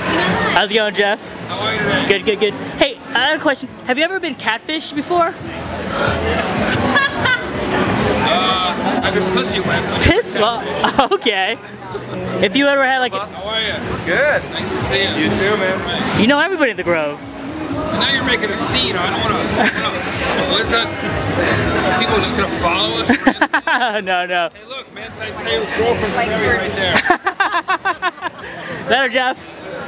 How's it going, Jeff? How are you today? Good, good, good. Hey, I have a question. Have you ever been catfished before? Uh, I've been pussy wet. Pissed? Well, okay. If you ever had like, a, How are you? Good. Nice to see you. You too, man. you know everybody in the Grove. And now you're making a scene. I don't want to. What is that? People just gonna follow us? no, no. hey, look, man, Taylor's girlfriend's Mary right there. Better, Jeff.